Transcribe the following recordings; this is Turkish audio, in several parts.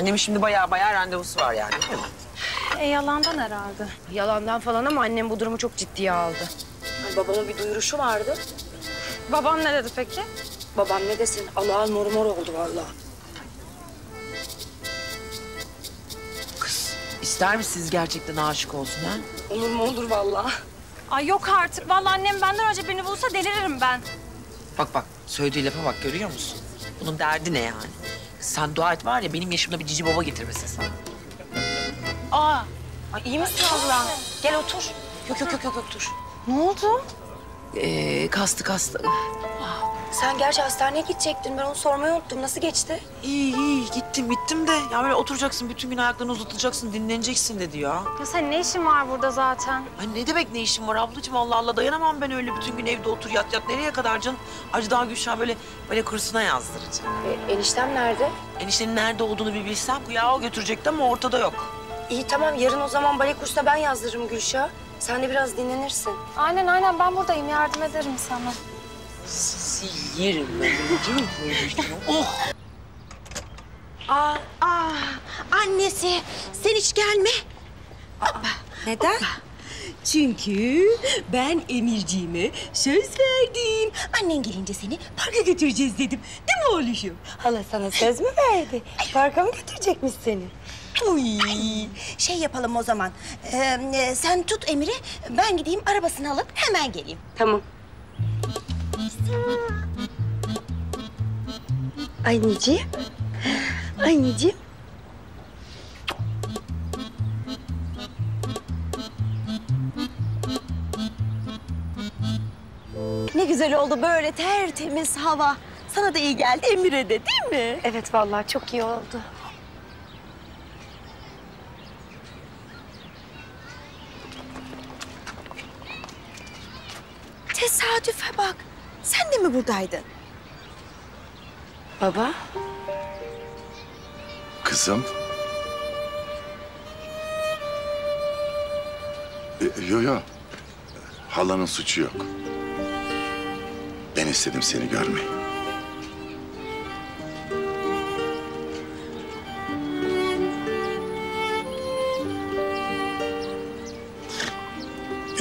Annemin şimdi bayağı bayağı randevusu var yani değil mi? E yalandan herhalde. Yalandan falan ama annem bu durumu çok ciddiye aldı. babamın bir duyuruşu vardı. Babam ne dedi peki? Babam ne desin? Allah'ın moru mor oldu vallahi. Kız ister misiniz gerçekten aşık olsun ha? Olur mu olur vallahi. Ay yok artık. Vallahi annem benden önce beni bulsa deliririm ben. Bak bak söylediği lafa bak görüyor musun? Bunun derdi ne yani? Sen dua et var ya benim yaşımda bir cici baba getirmesin sana. Aa, Ay iyi misin abla? Gel otur. Yok yok yok yok otur. ne oldu? Ee, kastı kastı. Sen gerçi hastaneye gidecektin. Ben onu sormayı unuttum. Nasıl geçti? İyi iyi gittim gittim de ya böyle oturacaksın bütün gün ayaklarını uzatacaksın dinleneceksin dedi ya. Ya senin ne işin var burada zaten? Ay ne demek ne işin var ablacığım Allah Allah dayanamam ben öyle bütün gün evde otur yat yat nereye kadar canım? Acı daha Gülşah böyle böyle kursuna yazdıracağım. E, eniştem nerede? Eniştenin nerede olduğunu bir bilsem ya o götürecekti ama ortada yok. İyi tamam. Yarın o zaman bale kursuna ben yazdırırım Gülşah. Sen de biraz dinlenirsin. Aynen aynen ben buradayım. Yardım ederim sana. Sizi yerim ben oh Aa, aa, annesi sen hiç gelme. Neden? Çünkü ben Emirciğime söz verdim. Annen gelince seni parka götüreceğiz dedim. Değil mi oğluşum? Hala sana söz mü verdi? Parka mı götürecekmiş seni? Uy, şey yapalım o zaman. Ee, sen tut Emir'i, ben gideyim arabasını alıp hemen geleyim. Tamam. Anneciğim. Anneciğim. Ne güzel oldu böyle tertemiz hava. Sana da iyi geldi Emir'e de değil mi? Evet vallahi çok iyi oldu. Tesadüfe bak. Sen de mi buradaydın? Baba. Kızım. E, Yo yo. Halanın suçu yok. Ben istedim seni görmeyi.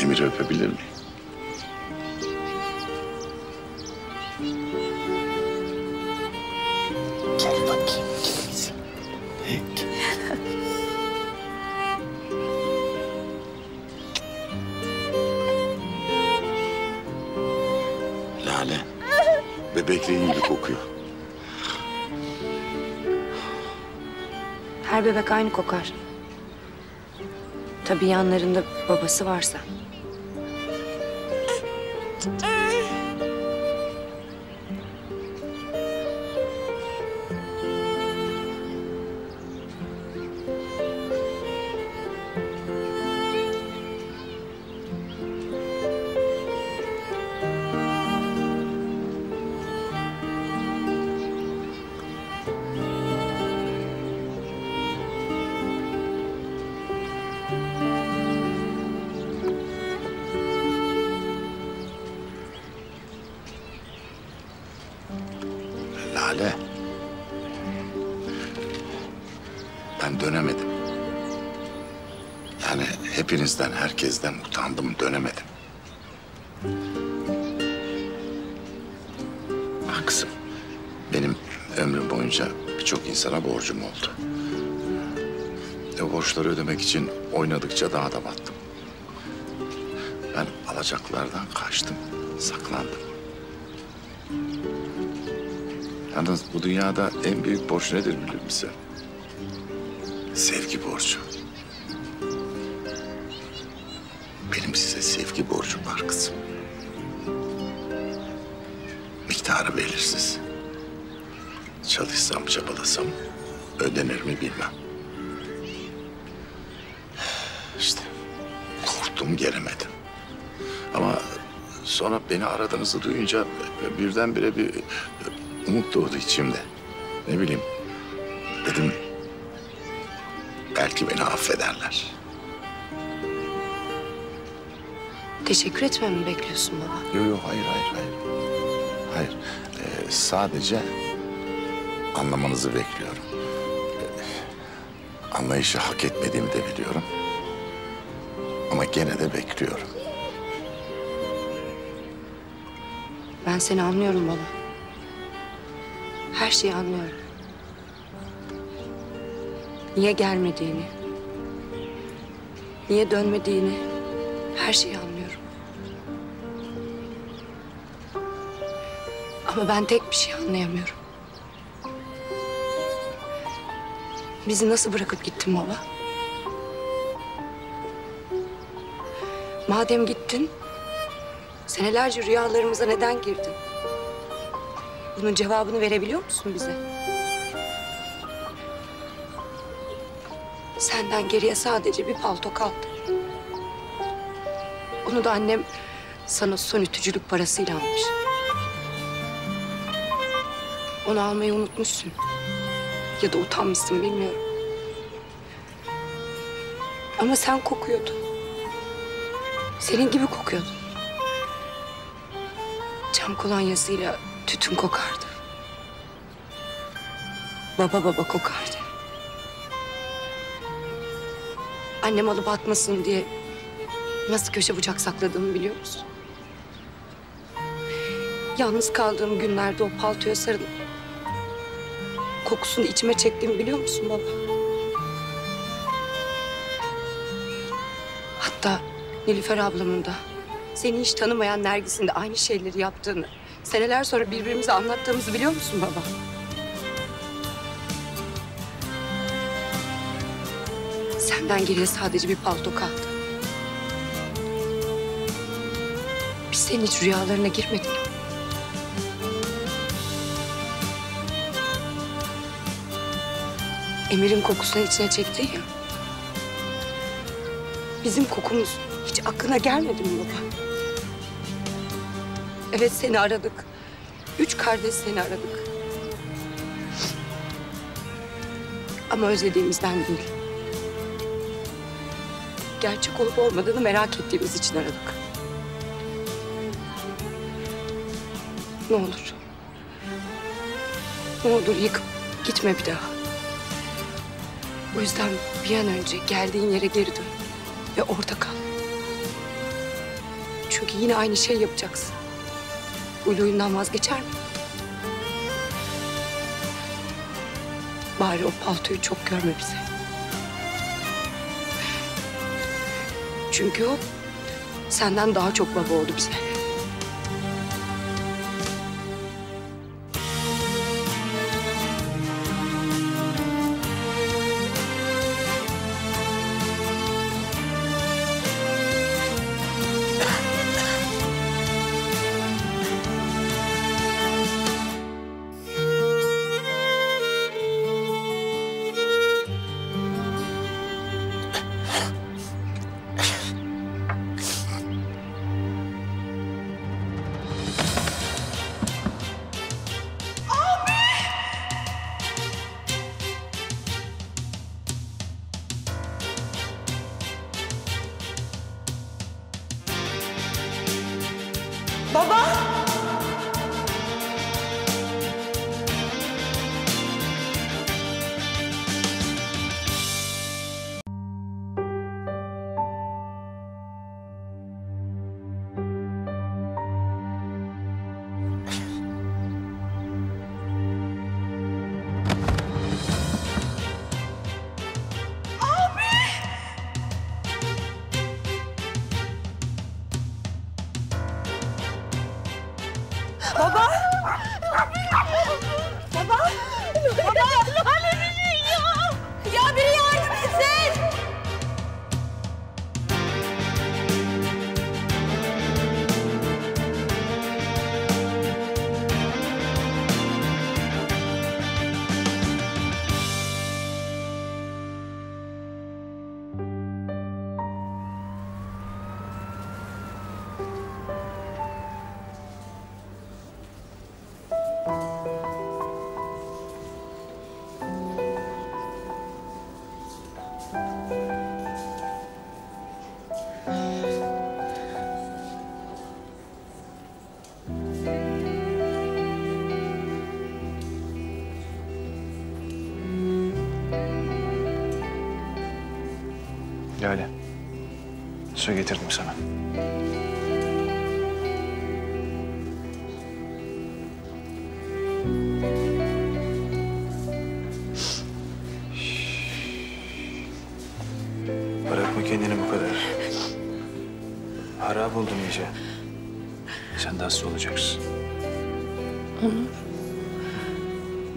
Emir'i öpebilir miyim? Lale. Bebekliğin gibi kokuyor. Her bebek aynı kokar. Tabii yanlarında babası varsa. Oynadıkça daha da battım. Ben alacaklardan kaçtım, saklandım. Yalnız bu dünyada en büyük borç nedir bilir misin? Sevgi borcu. Benim size sevgi borcum var kızım. Miktarı belirsiz. Çalışsam çabalasam ödenir mi bilmem. Korktum gelemedim. Ama sonra beni aradığınızı duyunca birdenbire bir umut doğdu içimde. Ne bileyim. Dedim belki beni affederler. Teşekkür etmemi mi bekliyorsun baba? Yok yok hayır hayır hayır. Hayır. Ee, sadece anlamanızı bekliyorum. Ee, Anlayışı hak etmediğimi de biliyorum. Ama gene de bekliyorum. Ben seni anlıyorum baba. Her şeyi anlıyorum. Niye gelmediğini, niye dönmediğini her şeyi anlıyorum. Ama ben tek bir şey anlayamıyorum. Bizi nasıl bırakıp gittin baba? Madem gittin, senelerce rüyalarımıza neden girdin? Bunun cevabını verebiliyor musun bize? Senden geriye sadece bir palto kaldı. Onu da annem sana son ütücülük parasıyla almış. Onu almayı unutmuşsun. Ya da utanmışsın bilmiyorum. Ama sen kokuyordun. Senin gibi kokuyordun. Cam kolonyasıyla tütün kokardı. Baba baba kokardı. Annem alıp atmasın diye nasıl köşe bucak sakladığımı biliyor musun? Yalnız kaldığım günlerde o paltoya sarılıp kokusunu içime çektiğimi biliyor musun baba? Nilüfer ablamın da seni hiç tanımayan Nergis'in de aynı şeyleri yaptığını seneler sonra birbirimize anlattığımızı biliyor musun baba? Senden geriye sadece bir palto kaldı. Biz senin hiç rüyalarına girmedik. mi? Emir'in kokusunu içine çektin ya. Bizim kokumuz aklına gelmedi mi baba? Evet seni aradık. Üç kardeş seni aradık. Ama özlediğimizden değil. Gerçek olup olmadığını merak ettiğimiz için aradık. Ne olur. Ne olur yıkıp gitme bir daha. O yüzden bir an önce geldiğin yere geri dön ve orada kal. Yine aynı şey yapacaksın. Uylu oyundan vazgeçer mi? Bari o paltoyu çok görme bize. Çünkü o senden daha çok baba oldu bize. Su getirdim sana. Bırakma kendini bu kadar. Harap oldun iyice. Sen de hasta olacaksın.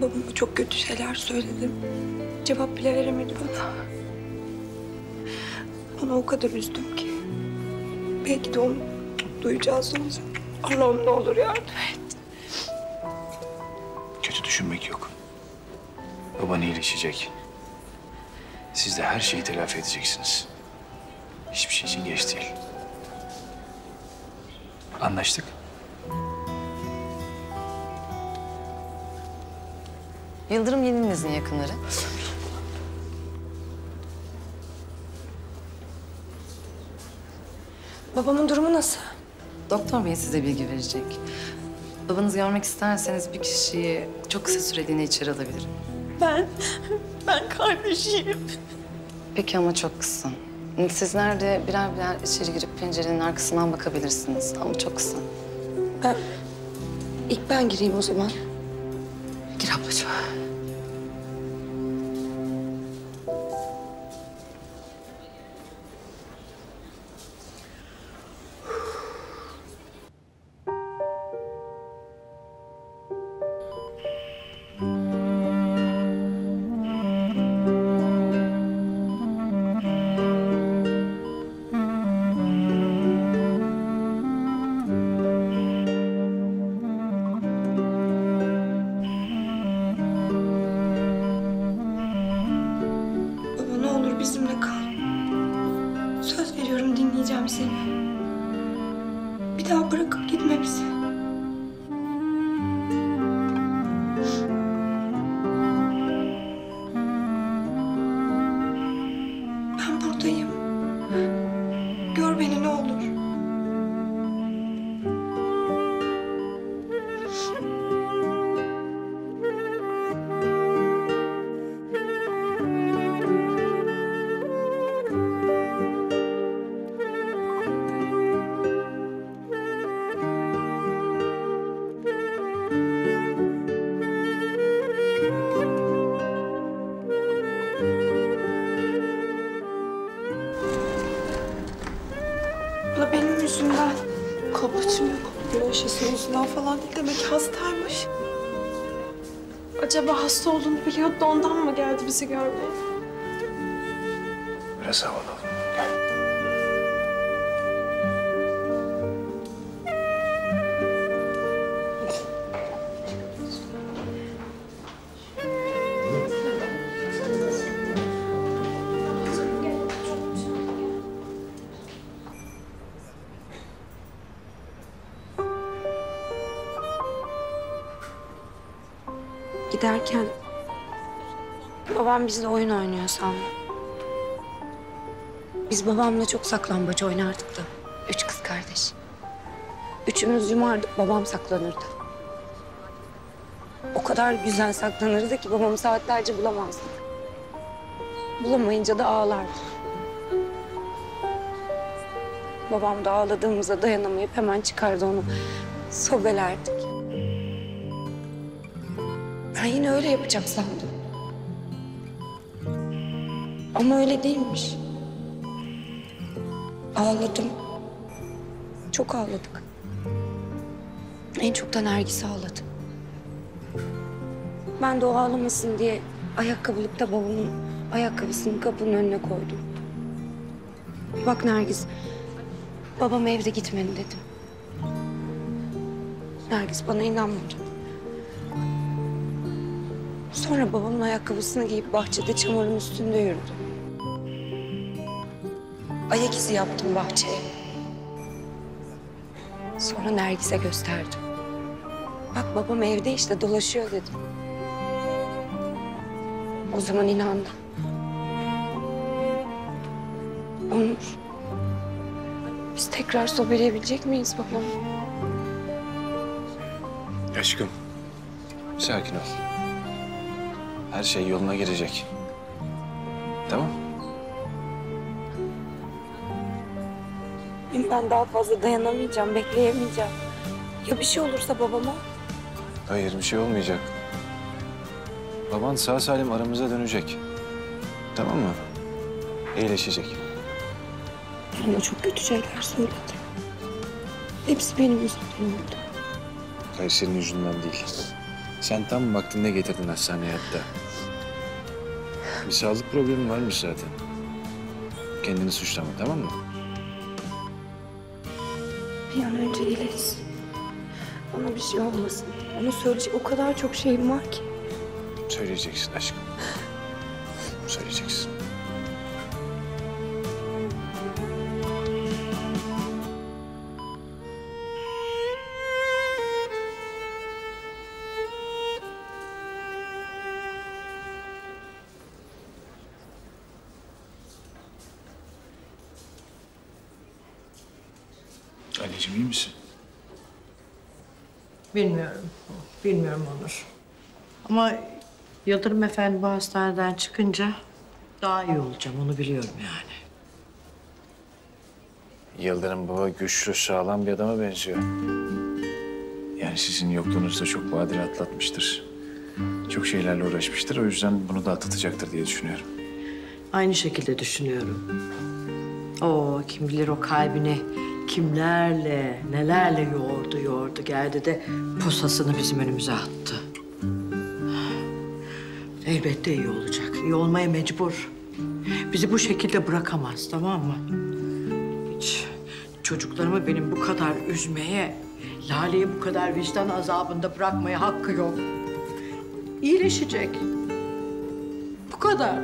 Babama çok kötü şeyler söyledim. Cevap bile veremedi bana. Onu o kadar üzdüm ki. Belki de onu duyacağız sonra. Allah'ım ne olur yardım et. Kötü düşünmek yok. Baban iyileşecek. Siz de her şeyi telafi edeceksiniz. Hiçbir şey için geç değil. Anlaştık. Yıldırım Yeniliniz'in yakınları. Babamın durumu nasıl? Doktor bey size bilgi verecek. Babanızı görmek isterseniz bir kişiyi çok kısa süreliğine içeri alabilirim. Ben, ben kardeşiyim. Peki ama çok kısa. Sizler de birer birer içeri girip pencerenin arkasından bakabilirsiniz ama çok kısa. Ben ilk ben gireyim o zaman. Gir ablacığım. Hasta olduğunu biliyordu da ondan mı geldi bizi görmeye? Giderken babam bizle oyun oynuyor sandım. Biz babamla çok saklambaç oynardık da. Üç kız kardeş. Üçümüz yumardık, babam saklanırdı. O kadar güzel saklanırdı ki babamı saatlerce bulamazdık. Bulamayınca da ağlardı. Babam da ağladığımıza dayanamayıp hemen çıkardı onu. Sobelerdik. Yine öyle yapacak sandım. Ama öyle değilmiş. Ağladım. Çok ağladık. En çok da Nergis ağladı. Ben de o ağlamasın diye ayakkabılıkta babamın ayakkabısını kapının önüne koydum. Bak Nergis, babam evde gitmeni dedim. Nergis bana inanmadı. Sonra babamın ayakkabısını giyip bahçede çamurun üstünde yürüdüm. Ayak izi yaptım bahçeye. Sonra Nergis'e gösterdim. Bak babam evde işte dolaşıyor dedim. O zaman inandı. Onur. Biz tekrar sobeleyebilecek miyiz babam? Aşkım. Sakin ol. Her şey yoluna girecek. Tamam. Ben daha fazla dayanamayacağım, bekleyemeyeceğim. Ya bir şey olursa babama? Hayır bir şey olmayacak. Baban sağ salim aramıza dönecek. Tamam mı? İyileşecek. Bana çok kötü şeyler söyledi. Hepsi benim yüzümden oldu. Hayır senin yüzünden değil. Sen tam vaktinde getirdin hastaneye hatta. Bir sağlık problemi varmış zaten. Kendini suçlama tamam mı? Bir an önce iyileşsin. Bana bir şey olmasın. Onu söyleyecek o kadar çok şeyim var ki. Söyleyeceksin aşkım. Söyleyeceksin. Yıldırım Efendi bu hastaneden çıkınca daha iyi olacağım. Onu biliyorum yani. Yıldırım baba güçlü, sağlam bir adama benziyor. Yani sizin yokluğunuzda çok badire atlatmıştır. Çok şeylerle uğraşmıştır. O yüzden bunu da atlatacaktır diye düşünüyorum. Aynı şekilde düşünüyorum. O kim bilir o kalbini kimlerle, nelerle yoğurdu yoğurdu. Geldi de posasını bizim önümüze attı. Elbette iyi olacak. İyi olmaya mecbur. Bizi bu şekilde bırakamaz tamam mı? Hiç çocuklarımı benim bu kadar üzmeye, Lale'yi bu kadar vicdan azabında bırakmaya hakkı yok. İyileşecek. Bu kadar.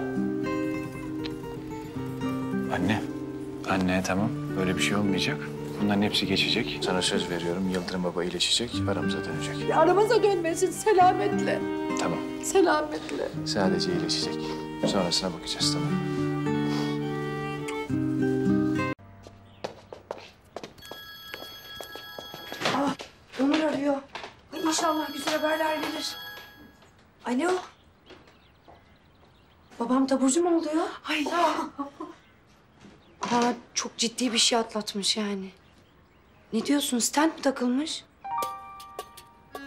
Anne, anne tamam. Böyle bir şey olmayacak. Bunların hepsi geçecek. Sana söz veriyorum. Yıldırım baba iyileşecek, aramıza dönecek. Aramıza dönmesin selametle. Tamam. Selametle. Sadece iyileşecek. Sonrasına bakacağız tamam mı? Onur arıyor. Ay inşallah güzel haberler gelir. Alo. Babam taburcu mu oluyor? Ay Aa, çok ciddi bir şey atlatmış yani. Ne diyorsun? Stent mi takılmış?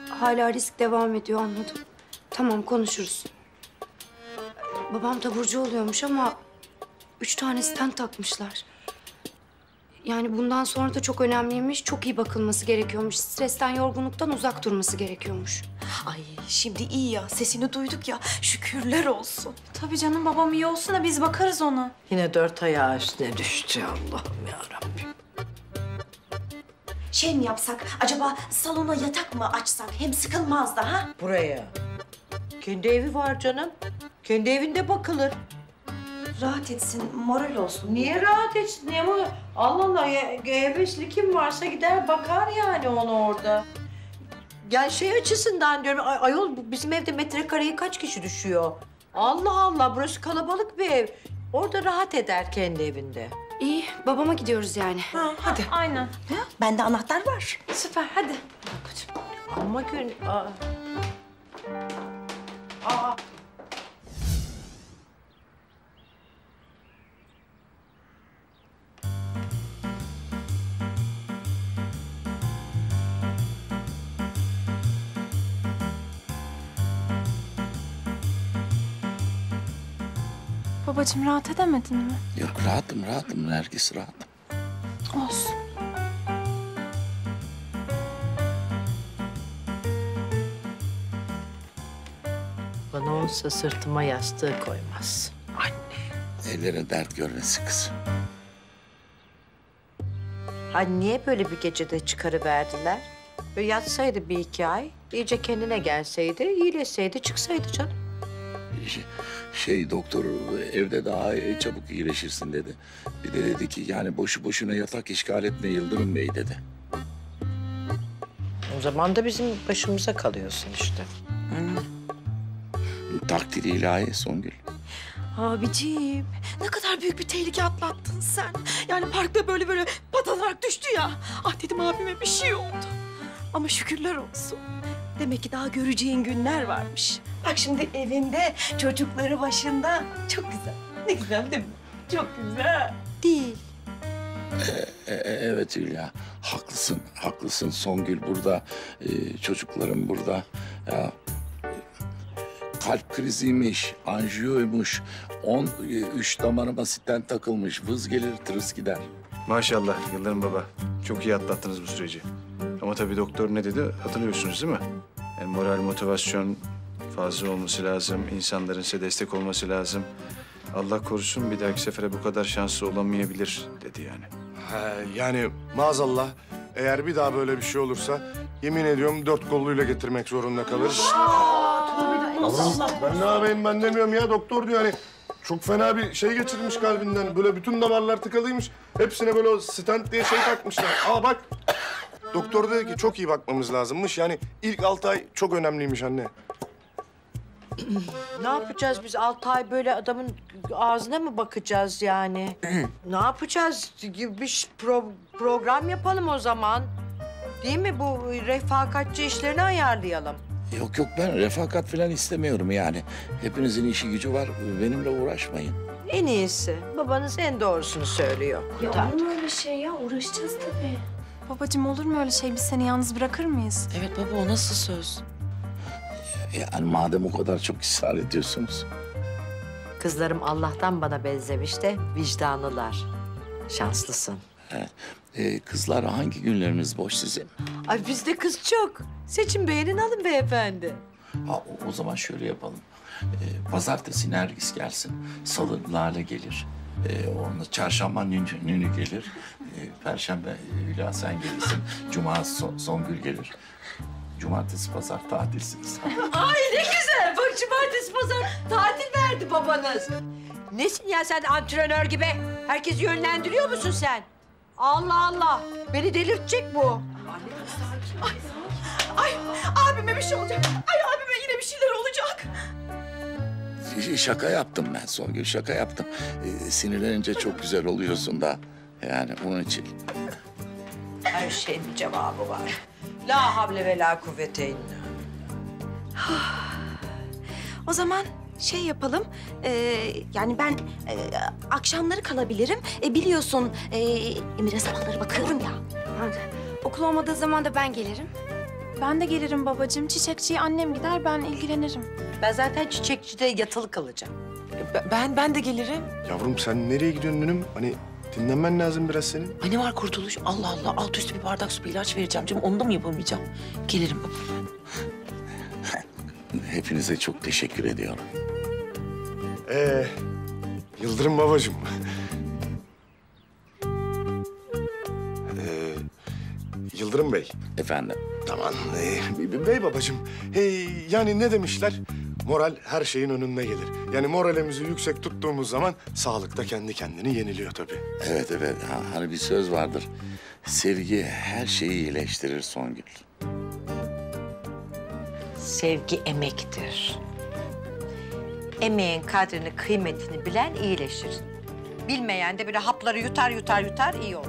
Hala risk devam ediyor anladım. Tamam konuşuruz. Babam taburcu oluyormuş ama üç tane stent takmışlar. Yani bundan sonra da çok önemliymiş. Çok iyi bakılması gerekiyormuş. Stresten, yorgunluktan uzak durması gerekiyormuş. Ay şimdi iyi ya sesini duyduk ya şükürler olsun. Tabii canım babam iyi olsun da biz bakarız ona. Yine dört ayağı üstüne düştü Allah'ım ya Rabbim. Şey mi yapsak acaba salona yatak mı açsak hem sıkılmaz da ha? Buraya. Kendi evi var canım. Kendi evinde bakılır. Rahat etsin moral olsun. Niye rahat etsin? Niye bu? Allah Allah ya, hevesli kim varsa gider bakar yani onu orada. Yani şey açısından diyorum, ay, ayol bizim evde metrekareye kaç kişi düşüyor? Allah Allah, burası kalabalık bir ev. Orada rahat eder kendi evinde. İyi, babama gidiyoruz yani. Ha, hadi. Aynen. Bende anahtar var. Süper hadi. Ama gün... Aa. Aa. Babacığım rahat edemedin mi? Yok rahatım rahatım Nergis rahatım. Olsun. Bana olsa sırtıma yastığı koymaz. Anne. Ellere dert görmesin kızım. Ha niye böyle bir gecede çıkarıverdiler? Böyle yatsaydı bir iki ay, iyice kendine gelseydi, iyileşseydi, çıksaydı canım. Şey, şey doktor evde daha çabuk iyileşirsin dedi. Bir de dedi ki yani boşu boşuna yatak işgal etme Yıldırım Bey dedi. O zaman da bizim başımıza kalıyorsun işte. Takdiri ilahi Songül. Abiciğim ne kadar büyük bir tehlike atlattın sen. Yani parkta böyle böyle patalarak düştü ya. Ah dedim abime bir şey oldu. Ama şükürler olsun. Demek ki daha göreceğin günler varmış. Bak şimdi evinde çocukları başında. Çok güzel. Ne güzel değil mi? Çok güzel. Değil. E, e, evet Hülya, haklısın, haklısın. Songül burada, e, çocuklarım burada. Ya, kalp kriziymiş, anjiyoymuş. On, e, üç damarıma stent takılmış. Vız gelir, tırıs gider. Maşallah Yıldırım Baba. Çok iyi atlattınız bu süreci. Ama tabii doktor ne dedi hatırlıyorsunuz değil mi? Yani moral motivasyon fazla olması lazım. insanların size destek olması lazım. Allah korusun bir dahaki sefere bu kadar şanslı olamayabilir dedi yani. He, yani maazallah eğer bir daha böyle bir şey olursa yemin ediyorum dört kolluyla getirmek zorunda kalırız. Yavrum ben ne yapayım ben demiyorum ya doktor diyor hani çok fena bir şey geçirmiş kalbinden. Böyle bütün damarlar tıkalıymış. Hepsine böyle o stent diye şey takmışlar. Aa bak doktor dedi ki çok iyi bakmamız lazımmış. Yani ilk altı ay çok önemliymiş anne. Ne yapacağız biz altı ay böyle adamın ağzına mı bakacağız yani? ne yapacağız? Bir pro- program yapalım o zaman. Değil mi? Bu refakatçi işlerini ayarlayalım. Yok yok ben refakat falan istemiyorum yani. Hepinizin işi gücü var. Benimle uğraşmayın. En iyisi. Babanız en doğrusunu söylüyor. Ya olur mu öyle şey ya? Uğraşacağız tabii. Babacığım olur mu öyle şey? Biz seni yalnız bırakır mıyız? Evet baba o nasıl söz? Yani madem o kadar çok ısrar ediyorsunuz. Kızlarım Allah'tan bana benzemiş de vicdanlılar. Şanslısın. Ee, kızlar hangi günleriniz boş sizin? Ay bizde kız çok. Seçin beğenin alın beyefendi. Ha, o, o zaman şöyle yapalım. Ee, pazartesi Nergis gelsin. Salı Lale gelir. Ee, onunla çarşamba Nünü, Nünü gelir. Ee, Perşembe Hülya sen gelirsin. Cuma Son- Songül gelir. Cumartesi pazar tatilsiniz. Ay ne güzel. Bak cumartesi pazar tatil verdi babanız. Nesin ya sen antrenör gibi? Herkesi yönlendiriyor musun sen? Allah Allah. Beni delirtecek bu. Ay abime bir şey olacak. Ay abime yine bir şeyler olacak. Şaka yaptım ben Songül, şaka yaptım. Ee, sinirlenince çok güzel oluyorsun da. Yani onun için. Her şeyin bir cevabı var. La havle ve la kuvvete illa. O zaman şey yapalım. e, yani ben e, akşamları kalabilirim. E, biliyorsun e, Emir'e sabahları bakıyorum ya. Hadi. Okul olmadığı zaman da ben gelirim. Ben de gelirim babacığım. Çiçekçiye annem gider ben ilgilenirim. Ben zaten çiçekçide yatılı kalacağım. Ben ben de gelirim. Yavrum sen nereye gidiyorsun Nünüm? Hani dinlenmen lazım biraz senin. Ay ne var kurtuluş? Allah Allah alt üstü bir bardak su bir ilaç vereceğim canım. Onu da mı yapamayacağım? Gelirim baba. Hepinize çok teşekkür ediyorum. Ee, Yıldırım babacığım. ee, Yıldırım Bey. Efendim. Tamam. Ee, bey babacığım. Hey, yani ne demişler? Moral her şeyin önünde gelir. Yani moralimizi yüksek tuttuğumuz zaman sağlık da kendi kendini yeniliyor tabii. Evet evet Ha- hani bir söz vardır. Sevgi her şeyi iyileştirir Songül. Sevgi emektir. Emeğin kadrini, kıymetini bilen iyileşir. Bilmeyen de böyle hapları yutar yutar yutar iyi olur.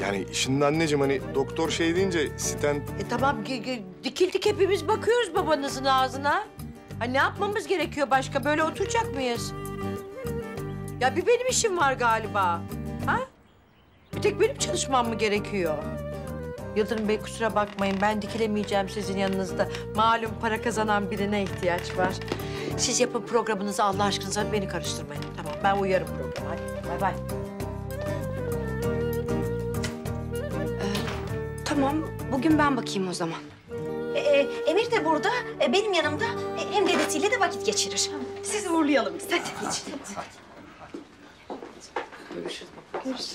Yani şimdi anneciğim hani doktor şey deyince stent E tamam ge- ge- dikildik hepimiz bakıyoruz babanızın ağzına. Ha ne yapmamız gerekiyor başka? Böyle oturacak mıyız? Ya bir benim işim var galiba. Ha? Bir tek benim çalışmam mı gerekiyor? Yıldırım Bey kusura bakmayın ben dikilemeyeceğim sizin yanınızda. Malum para kazanan birine ihtiyaç var. Siz yapın programınızı Allah aşkınıza beni karıştırmayın. Tamam ben uyarım programa. Hadi bay bay. Tamam, bugün ben bakayım o zaman. E, e, Emir de burada, e, benim yanımda. E, hem dedesiyle de vakit geçirir. Sizi uğurlayalım biz. Hadi. Kurtuluş.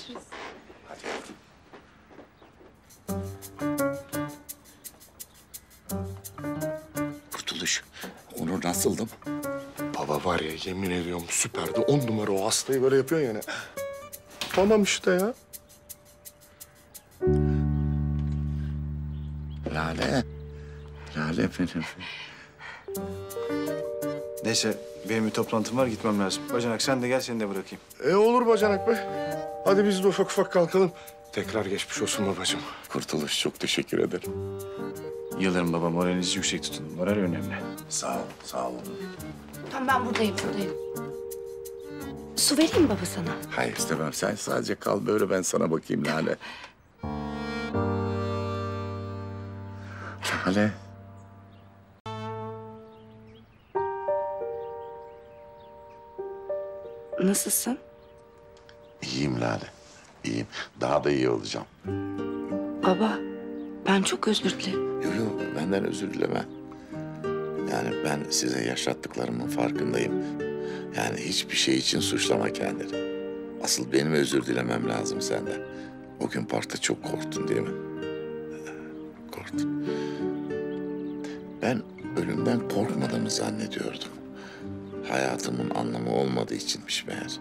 Onur nasıldım? Baba var ya yemin ediyorum süperdi. On numara o hastayı böyle yapıyor yani. Tamam işte ya. Lale. Lale benim. Neyse benim bir toplantım var gitmem lazım. Bacanak sen de gel seni de bırakayım. E olur bacanak be. Hadi biz de ufak ufak kalkalım. Tekrar geçmiş olsun babacığım. Kurtuluş çok teşekkür ederim. Yıldırım Baba moralinizi yüksek tutun. Moral önemli. Sağ ol, sağ olun. Tamam ben buradayım, buradayım. Su vereyim mi baba sana? Hayır istemem. Sen sadece kal böyle ben sana bakayım Lale. Lale. Nasılsın? İyiyim Lale. İyiyim. Daha da iyi olacağım. Baba, ben çok özür dilerim. Yok yok benden özür dileme. Yani ben size yaşattıklarımın farkındayım. Yani hiçbir şey için suçlama kendini. Asıl benim özür dilemem lazım senden. O gün parkta çok korktun değil mi? Korktun. Ben ölümden korkmadığımı zannediyordum. Hayatımın anlamı olmadığı içinmiş meğer.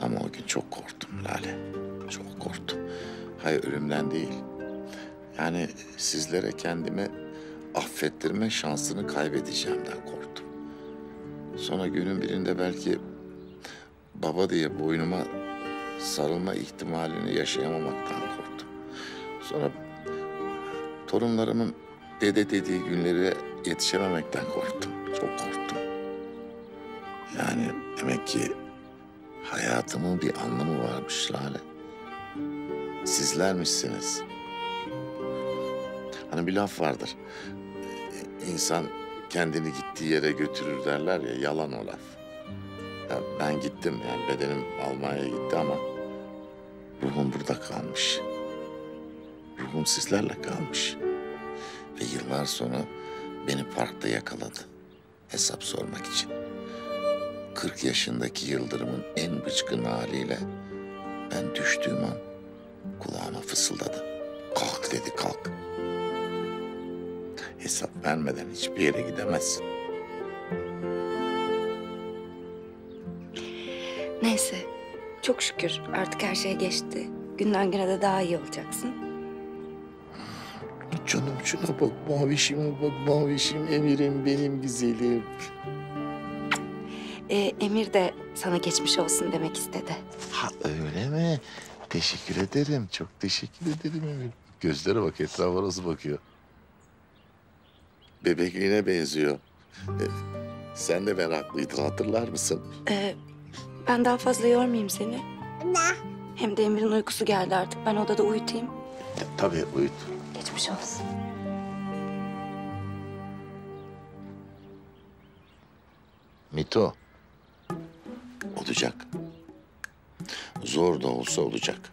Ama o gün çok korktum Lale. Çok korktum. Hayır ölümden değil. Yani sizlere kendimi affettirme şansını kaybedeceğimden korktum. Sonra günün birinde belki baba diye boynuma sarılma ihtimalini yaşayamamaktan korktum. Sonra torunlarımın dede dediği günlere yetişememekten korktum. Çok korktum. Yani demek ki hayatımın bir anlamı varmış Lale. Sizlermişsiniz. Hani bir laf vardır. İnsan kendini gittiği yere götürür derler ya, yalan o laf. Ya ben gittim, yani bedenim Almanya'ya gitti ama ruhum burada kalmış. Ruhum sizlerle kalmış. Ve yıllar sonra beni parkta yakaladı. Hesap sormak için. 40 yaşındaki Yıldırım'ın en bıçkın haliyle ben düştüğüm an kulağıma fısıldadı. Kalk dedi kalk. Hesap vermeden hiçbir yere gidemezsin. Neyse, çok şükür artık her şey geçti. Günden güne de daha iyi olacaksın. Canım şuna bak mavişime bak mavişim emirim benim güzelim. Ee, Emir de sana geçmiş olsun demek istedi. Ha öyle mi? Teşekkür ederim. Çok teşekkür ederim Emir. Gözlere bak etrafa nasıl bakıyor. Bebekliğine benziyor. Ee, sen de meraklıydın hatırlar mısın? Ee, ben daha fazla yormayayım seni. Hem de Emir'in uykusu geldi artık. Ben odada uyutayım. Tabii uyut. Geçmiş olsun. Mito. Olacak. Zor da olsa olacak.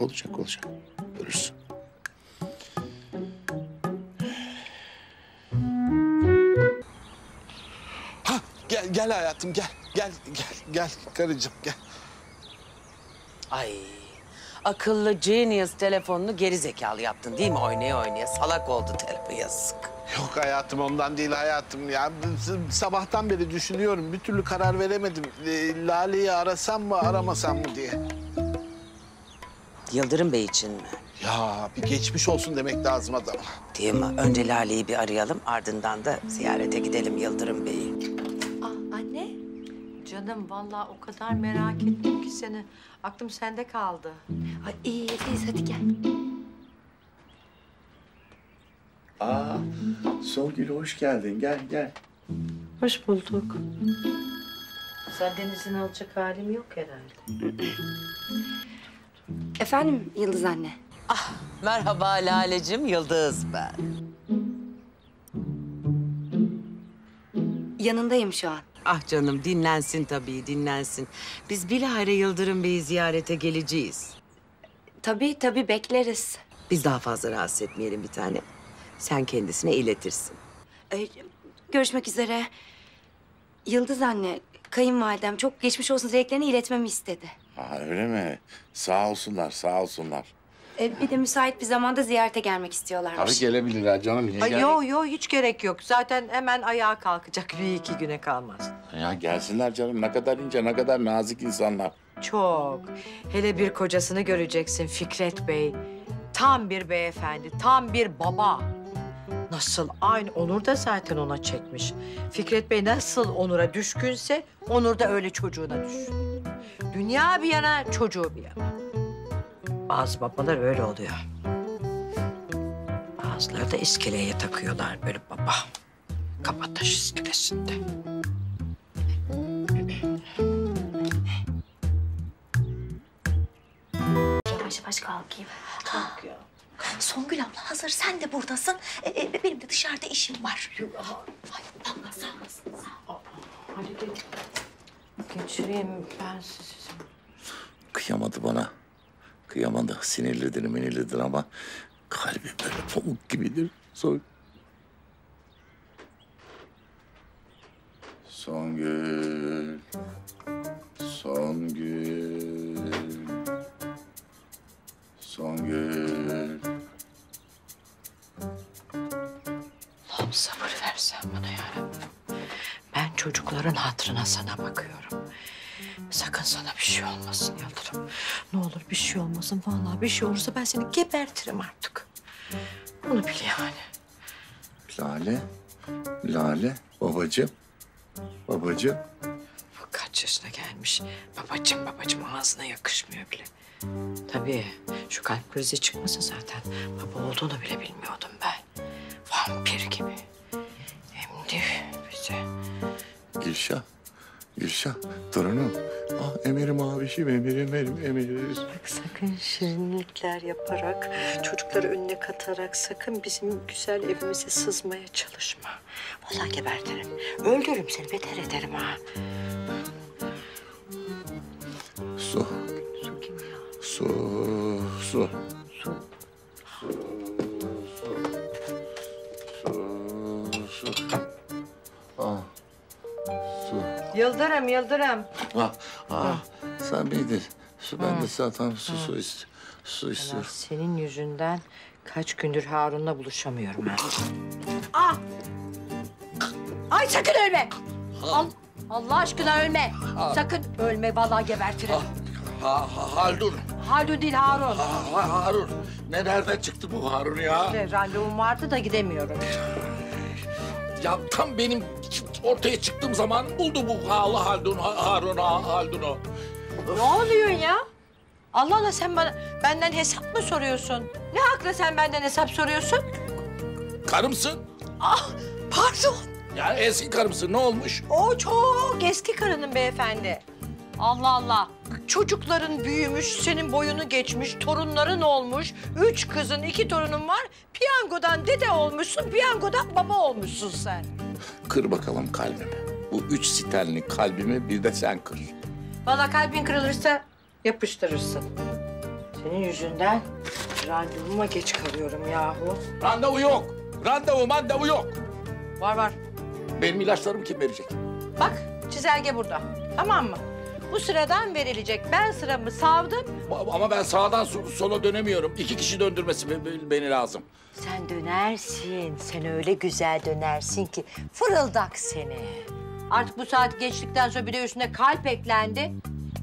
Olacak olacak. Görürsün. Gel gel hayatım gel. Gel gel gel karıcığım gel. Ay akıllı genius telefonunu geri zekalı yaptın değil mi oynaya oynaya? Salak oldu telefon yazık. Yok hayatım ondan değil hayatım ya. Sabahtan beri düşünüyorum bir türlü karar veremedim. Ee, Lale'yi arasam mı aramasam mı diye. Yıldırım Bey için mi? Ya bir geçmiş olsun demek lazım adama. Değil mi? Önce Lale'yi bir arayalım ardından da ziyarete gidelim Yıldırım Bey'i. Ah. Canım vallahi o kadar merak ettim ki seni. Aklım sende kaldı. Ay iyi teyze hadi gel. Aa, Songül hoş geldin. Gel gel. Hoş bulduk. Senden izin alacak halim yok herhalde. Efendim Yıldız anne. Merhaba Lale'cim, Yıldız ben. Yanındayım şu an. Ah canım dinlensin tabii dinlensin. Biz bilahare Yıldırım Bey'i ziyarete geleceğiz. Tabii tabii bekleriz. Biz daha fazla rahatsız etmeyelim bir tane. Sen kendisine iletirsin. Ee, görüşmek üzere. Yıldız anne, kayınvalidem çok geçmiş olsun dileklerini iletmemi istedi. Aa, öyle mi? Sağ olsunlar, sağ olsunlar. Ee, bir de müsait bir zamanda ziyarete gelmek istiyorlarmış. Tabii gelebilirler canım. Niye Ay gel- yo yo hiç gerek yok. Zaten hemen ayağa kalkacak bir iki güne kalmaz. Ya gelsinler canım. Ne kadar ince, ne kadar nazik insanlar. Çok. Hele bir kocasını göreceksin Fikret Bey. Tam bir beyefendi, tam bir baba. Nasıl aynı Onur da zaten ona çekmiş. Fikret Bey nasıl Onur'a düşkünse Onur da öyle çocuğuna düşkün. Dünya bir yana, çocuğu bir yana. Bazı babalar öyle oluyor. Bazıları da iskeleye takıyorlar böyle baba. Kabataş iskelesinde. Yavaş yavaş kalkayım. Kalk ya. Songül abla hazır sen de buradasın. Ee, e, benim de dışarıda işim var. Yok ama. Ay Allah sağ olasın. Sağ ol. Geçireyim ben sizi. Kıyamadı bana. Kıyamadı. Sinirlidir, minirlidir ama kalbi böyle pamuk gibidir. Son... Songül. Songül. Songül. Allah'ım sabır versen bana yarabbim. Ben çocukların hatırına sana bakıyorum. Sakın sana bir şey olmasın Yıldırım. Ne olur bir şey olmasın. Vallahi bir şey olursa ben seni gebertirim artık. Bunu bil yani. Lale. Lale. Babacığım. Babacığım. Bu kaç yaşına gelmiş. Babacım babacım ağzına yakışmıyor bile. Tabii şu kalp krizi çıkmasa zaten baba olduğunu bile bilmiyordum ben. Vampir gibi. Emdi bize. Gülşah. Gülşah. Torunum. Ah emirim abişim, emirim, emirim, emirim. Sakın şirinlikler yaparak, çocukları önüne katarak sakın bizim güzel evimize sızmaya çalışma. Vallahi gebertirim. Öldürürüm seni, beter ederim ha. Su. Su kim ya? Su. Su. Yıldırım, Yıldırım. Ah. Ah. Sen miydin? Su ben de zaten su, su, ist su Allah istiyorum. senin yüzünden kaç gündür Harun'la buluşamıyorum ha. Ah! Ay sakın ölme! Al, Allah aşkına ölme. Sakın ölme, vallahi gebertirim. Ha, ha, Haldun. Haldun değil Harun. Ha, Harun. Ne nereden çıktı bu Harun ya? İşte randevum vardı da gidemiyorum. Ya tam benim ortaya çıktığım zaman buldu bu Allah Haldun, Ha- Harun, Ha- Haldun'u. Ne oluyor ya? Allah Allah sen bana benden hesap mı soruyorsun? Ne hakla sen benden hesap soruyorsun? Karımsın. Ah pardon. Ya eski karımsın ne olmuş? O çok eski karının beyefendi. Allah Allah. Çocukların büyümüş, senin boyunu geçmiş, torunların olmuş. Üç kızın, iki torunun var. Piyangodan dede olmuşsun, piyangodan baba olmuşsun sen. Kır bakalım kalbimi. Bu üç sitenli kalbimi bir de sen kır. Vallahi kalbin kırılırsa yapıştırırsın. Senin yüzünden randevuma geç kalıyorum yahu. Randevu yok. Randevu mandevu yok. Var var. Benim ilaçlarımı kim verecek? Bak çizelge burada. Tamam mı? Bu sıradan verilecek. Ben sıramı savdım. Ama ben sağdan so- sola dönemiyorum. İki kişi döndürmesi be- be- beni lazım. Sen dönersin. Sen öyle güzel dönersin ki fırıldak seni. Artık bu saat geçtikten sonra bir de üstüne kalp eklendi.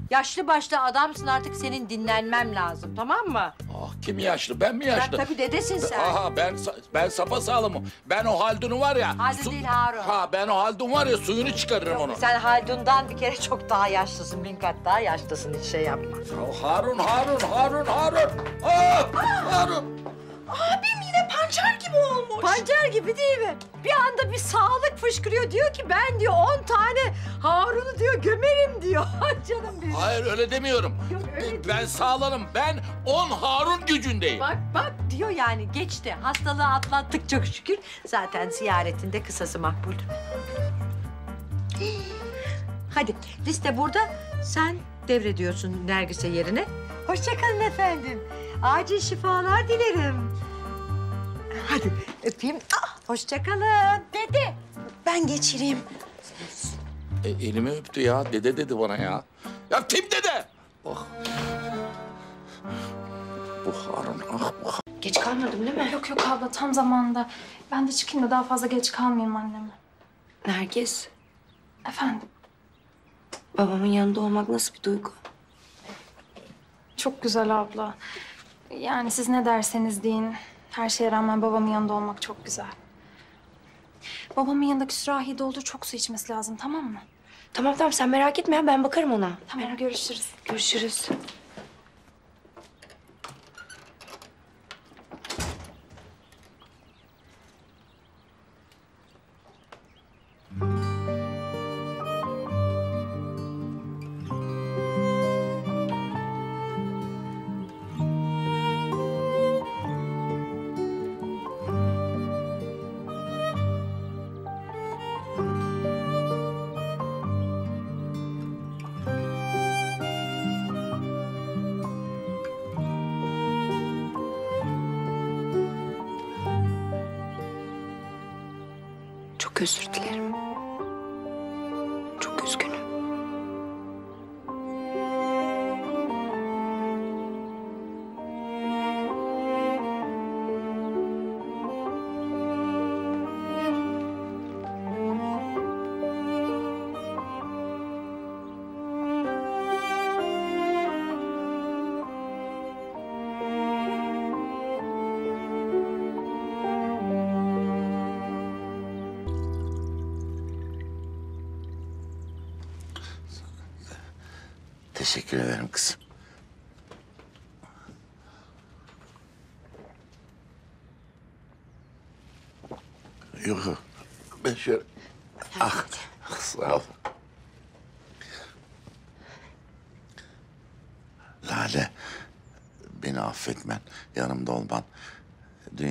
Yaşlı başlı adamsın artık senin dinlenmem lazım tamam mı? Ah kim yaşlı? Ben mi yaşlı? tabii dedesin sen. Aha ben ben sapa sağlamım. Ben o Haldun'u var ya. Haldun değil, Harun. Ha ben o Haldun var ya suyunu çıkarırım onu. Sen Haldun'dan bir kere çok daha yaşlısın. Bin kat daha yaşlısın hiç şey yapma. Ya Harun, Harun, Harun, Harun. Ah, Harun. Abim yine pancar gibi olmuş. Pancar gibi değil mi? Bir anda bir sağlık fışkırıyor. Diyor ki ben diyor on tane Harun'u diyor gömerim diyor. Canım benim. Hayır öyle demiyorum. Yok, öyle ben sağlarım. Ben on Harun gücündeyim. Bak bak diyor yani geçti. Hastalığı atlattık çok şükür. Zaten ziyaretinde kısası makbuldür. Hadi liste burada. Sen devrediyorsun Nergis'e yerine. Hoşçakalın efendim. Acil şifalar dilerim. Hadi öpeyim. Ah, hoşçakalın. Dede. Ben geçireyim. E, elimi öptü ya. Dede dedi bana ya. Ya kim dede? Oh. Bu Harun, ah bu Harun. Geç kalmadım değil mi? Yok yok abla tam zamanında. Ben de çıkayım da daha fazla geç kalmayayım anneme. Nergis, Efendim babamın yanında olmak nasıl bir duygu? çok güzel abla. Yani siz ne derseniz deyin. Her şeye rağmen babamın yanında olmak çok güzel. Babamın yanındaki sürahi doldur çok su içmesi lazım tamam mı? Tamam tamam sen merak etme ya ben bakarım ona. Tamam görüşürüz. Görüşürüz. Özür dilerim.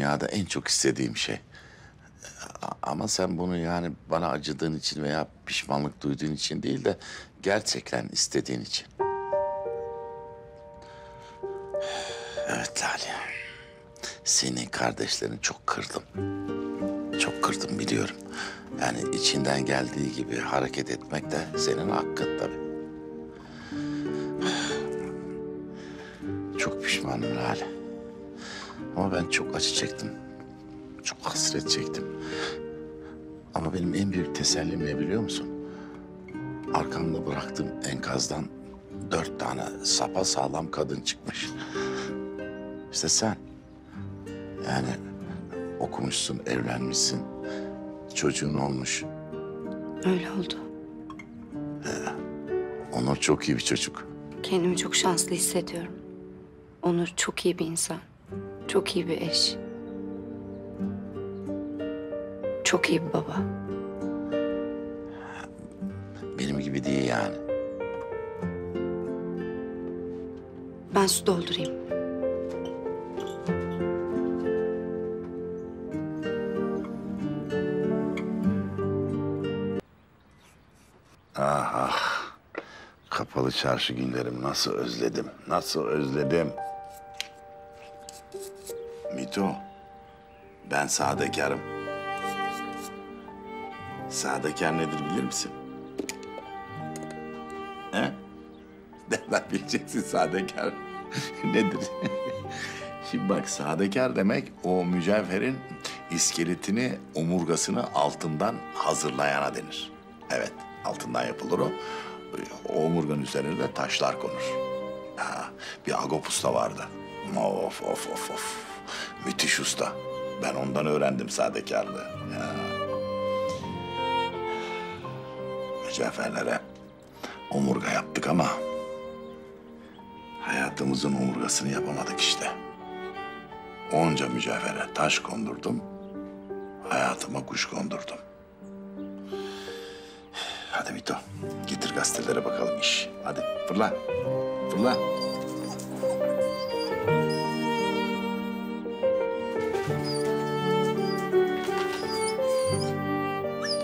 Dünyada en çok istediğim şey. Ama sen bunu yani bana acıdığın için veya pişmanlık duyduğun için değil de gerçekten istediğin için. Evet Lale. Seni kardeşlerini çok kırdım. Çok kırdım biliyorum. Yani içinden geldiği gibi hareket etmek de senin hakkın tabii. Ama ben çok acı çektim. Çok hasret çektim. Ama benim en büyük tesellim ne biliyor musun? Arkamda bıraktığım enkazdan dört tane sapa sağlam kadın çıkmış. İşte sen. Yani okumuşsun, evlenmişsin. Çocuğun olmuş. Öyle oldu. Onur çok iyi bir çocuk. Kendimi çok şanslı hissediyorum. Onur çok iyi bir insan. Çok iyi bir eş. Çok iyi bir baba. Benim gibi değil yani. Ben su doldurayım. Kapalı çarşı günlerim nasıl özledim, nasıl özledim. Mito, ben sadekarım. Sadekar nedir bilir misin? He? Derler bileceksin sadekar nedir? Şimdi bak sadekar demek o mücevherin iskeletini, omurgasını altından hazırlayana denir. Evet, altından yapılır o. O omurganın üzerine de taşlar konur. Ha, bir Agop usta vardı. Of of of of. Müthiş usta. Ben ondan öğrendim sadekarlığı. Mücevherlere omurga yaptık ama hayatımızın omurgasını yapamadık işte. Onca mücevhere taş kondurdum, hayatıma kuş kondurdum. Hadi Mito, getir gazetelere bakalım iş. Hadi fırla, fırla.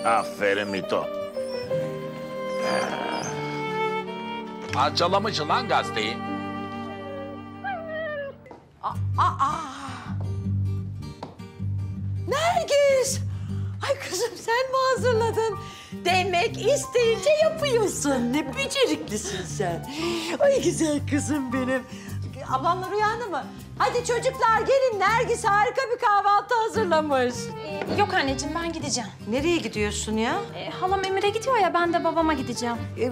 Aferin Mito. Parçalamışsın lan gazeteyi. Nergis! Ay kızım sen mi hazırladın? Demek isteyince yapıyorsun. Ne beceriklisin sen. Ay güzel kızım benim. Ablamlar uyandı mı? Hadi çocuklar gelin Nergis harika bir kahvaltı hazırlamış. Yok anneciğim ben gideceğim. Nereye gidiyorsun ya? Ee, halam Emir'e gidiyor ya ben de babama gideceğim. E,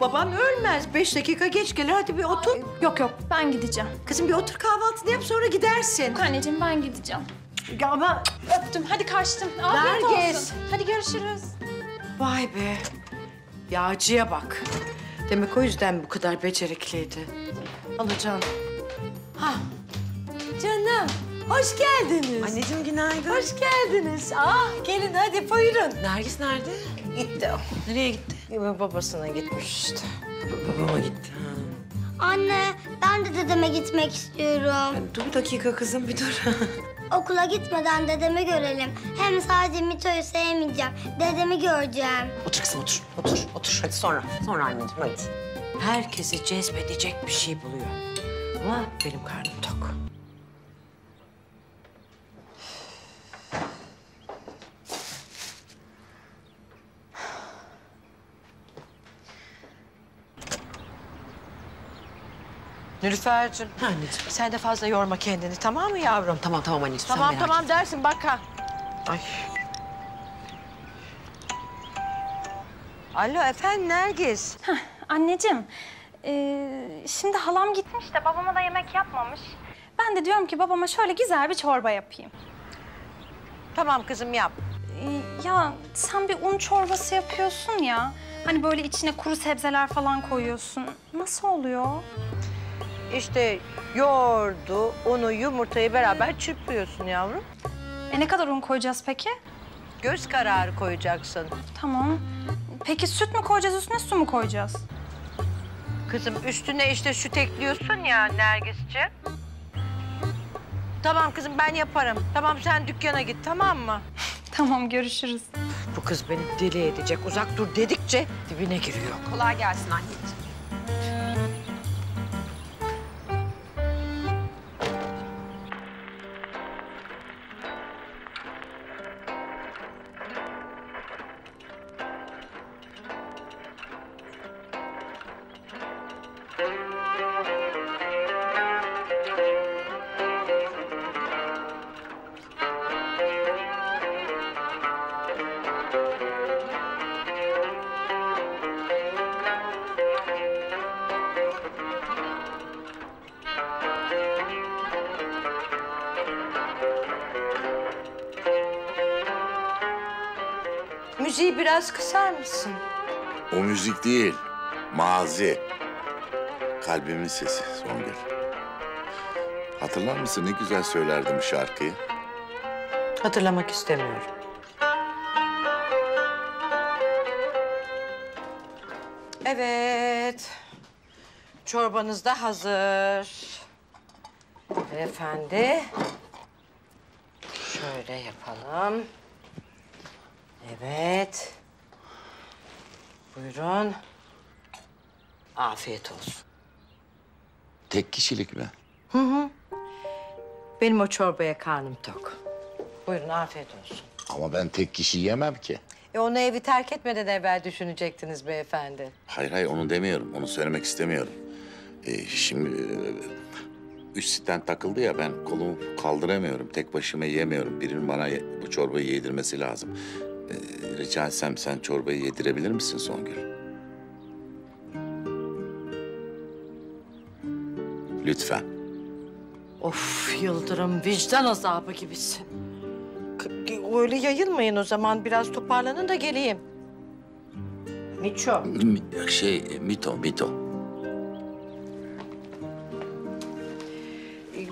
baban ölmez. Beş dakika geç gelir. Hadi bir otur. Yok yok ben gideceğim. Kızım bir otur kahvaltını yap sonra gidersin. Yok anneciğim ben gideceğim. Ya ama Öptüm hadi kaçtım. Afiyet Nergis. olsun. Hadi görüşürüz. vay be. Yağcıya bak. Demek o yüzden bu kadar becerikliydi. Alacağım. Ha. Canım hoş geldiniz. Anneciğim günaydın. Hoş geldiniz. Ah gelin hadi buyurun. Nergis nerede? Gitti o. Nereye gitti? Babasına gitmiş işte. Babama gitti. Ha. Anne, ben de dedeme gitmek istiyorum. Dur bir dakika kızım bir dur. Okula gitmeden dedemi görelim. Hem sadece Mito'yu sevmeyeceğim. Dedemi göreceğim. otur kızım otur. Otur otur. Hadi sonra. Sonra anneciğim hadi. Herkesi cezbedecek bir şey buluyor. Ama benim karnım tok. Nilüfer'cim. Anneciğim. Sen de fazla yorma kendini tamam mı yavrum? Tamam tamam anneciğim sen Tamam merak tamam etme. dersin bak ha. Ay. Alo efendim Nergis. Anneciğim, ee, şimdi halam gitmiş de babama da yemek yapmamış. Ben de diyorum ki babama şöyle güzel bir çorba yapayım. Tamam kızım yap. Ee, ya sen bir un çorbası yapıyorsun ya. Hani böyle içine kuru sebzeler falan koyuyorsun. Nasıl oluyor? İşte yoğurdu, unu, yumurtayı beraber çırpıyorsun yavrum. E ne kadar un koyacağız peki? Göz kararı koyacaksın. Tamam. Peki süt mü koyacağız üstüne su mu koyacağız? Kızım üstüne işte süt ekliyorsun ya Nergis'ciğim. Tamam kızım ben yaparım. Tamam sen dükkana git tamam mı? Tamam görüşürüz. Bu kız beni deli edecek. Uzak dur dedikçe dibine giriyor. Kolay gelsin anneciğim. Müzik değil, mazi. Kalbimin sesi Songül. Hatırlar mısın ne güzel söylerdim şarkıyı? Hatırlamak istemiyorum. Evet. Çorbanız da hazır. Efendi. Şöyle yapalım. Evet. Buyurun. Afiyet olsun. Tek kişilik mi? Hı hı. Benim o çorbaya karnım tok. Buyurun afiyet olsun. Ama ben tek kişi yemem ki. E onu evi terk etmeden evvel düşünecektiniz beyefendi. Hayır hayır onu demiyorum. Onu söylemek istemiyorum. Ee, şimdi e, sitten takıldı ya ben kolumu kaldıramıyorum. Tek başıma yiyemiyorum. Birinin bana ye- bu çorbayı yedirmesi lazım. Ee, rica etsem sen çorbayı yedirebilir misin Songül? Lütfen. Of Yıldırım vicdan azabı gibisin. Öyle yayılmayın o zaman biraz toparlanın da geleyim. Miço. Mi- Şey, mito, mito.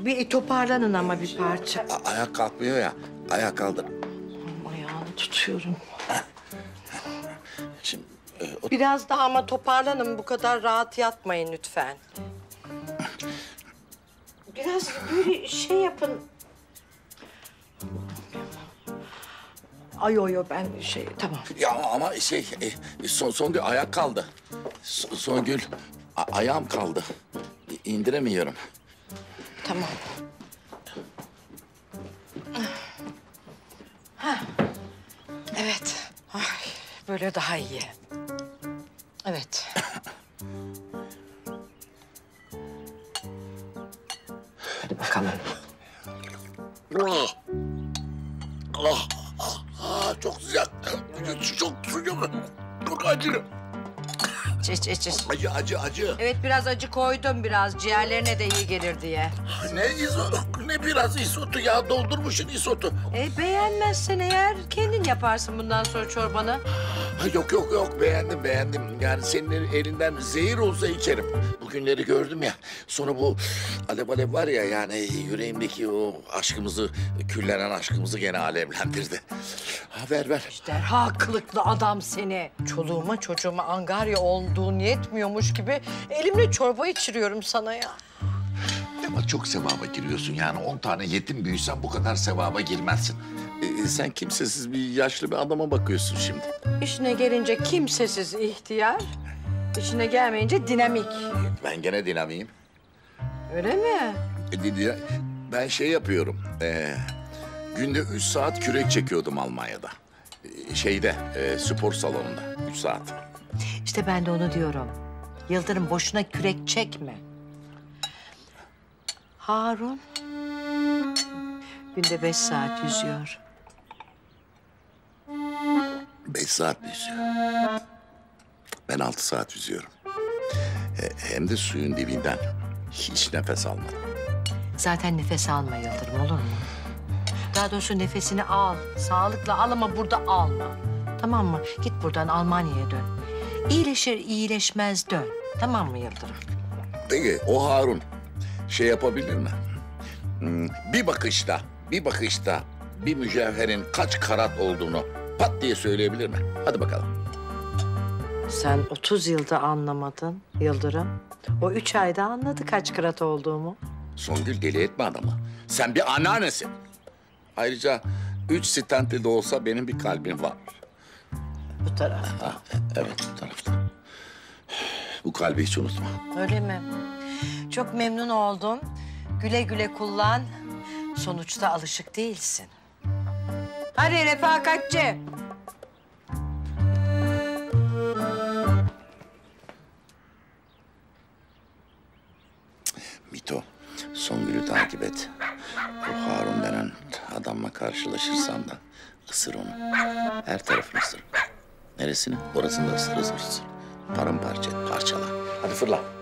Bir toparlanın ama bir parça. A- ayak kalkmıyor ya. Ayak kaldır. Tutuyorum. Şimdi e, o- Biraz daha ama toparlanın bu kadar rahat yatmayın lütfen. Biraz böyle şey yapın. Ay yo yo ben şey tamam. Ya ama şey, e, son, Songül ayak kaldı. So- Songül, a- ayağım kaldı. İ- İndiremiyorum. Tamam. Hah. Evet. Ay, böyle daha iyi. Evet. Hadi bakalım. Ah, ah, ah, çok sıcak. Çok sıcak. Çok acı. İç, iç, iç, iç. Acı, acı, acı. Evet biraz acı koydum biraz ciğerlerine de iyi gelir diye. Ne ne biraz isotu ya. Doldurmuşsun isotu. E beğenmezsen eğer kendin yaparsın bundan sonra çorbanı. Yok yok yok beğendim beğendim. Yani senin elinden zehir olsa içerim. Bugünleri gördüm ya. Sonra bu alev alev var ya yani yüreğimdeki o aşkımızı, küllenen aşkımızı gene alevlendirdi. Ha, ver ver. Derha kılıklı adam seni. Çoluğuma çocuğuma angarya olduğun yetmiyormuş gibi elimle çorba içiriyorum sana ya. Ama çok sevaba giriyorsun yani. On tane yetim büyüsen bu kadar sevaba girmezsin. Ee, sen kimsesiz bir yaşlı bir adama bakıyorsun şimdi. İşine gelince kimsesiz ihtiyar, işine gelmeyince dinamik. Ben gene dinamiyim. Öyle mi? E, di- Ben şey yapıyorum. ee, günde üç saat kürek çekiyordum Almanya'da. Ee, Şeyde, e, spor salonunda. Üç saat. İşte ben de onu diyorum. Yıldırım boşuna kürek çekme. Harun günde beş saat yüzüyor. Beş saat mi yüzüyor? Ben altı saat yüzüyorum. E, hem de suyun dibinden. Hiç nefes almadım. Zaten nefes alma Yıldırım olur mu? Daha doğrusu nefesini al. Sağlıkla al ama burada alma. Tamam mı? Git buradan Almanya'ya dön. İyileşir iyileşmez dön. Tamam mı Yıldırım? Peki o Harun şey yapabilir mi? Hmm, Bir bakışta, bir bakışta bir mücevherin kaç karat olduğunu pat diye söyleyebilir mi? Hadi bakalım. Sen 30 yılda anlamadın Yıldırım. O üç ayda anladı kaç krat olduğumu. Songül deli etme adamı. Sen bir anneannesin. Ayrıca üç stentli de olsa benim bir kalbim var. Bu taraf. Ha, evet bu tarafta. Bu kalbi hiç unutma. Öyle mi? Çok memnun oldum. Güle güle kullan. Sonuçta alışık değilsin. Hadi refakatçi. Mito, Songül'ü takip et. Bu Harun denen adamla karşılaşırsan da ısır onu. Her tarafını ısır. Neresini? Orasını da ısır, ısır, ısır. Paramparça et, parçala. Hadi fırla.